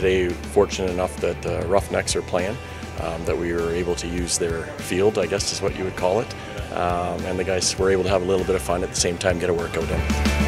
today, fortunate enough that the Roughnecks are playing, um, that we were able to use their field, I guess is what you would call it. Um, and the guys were able to have a little bit of fun at the same time, get a workout in.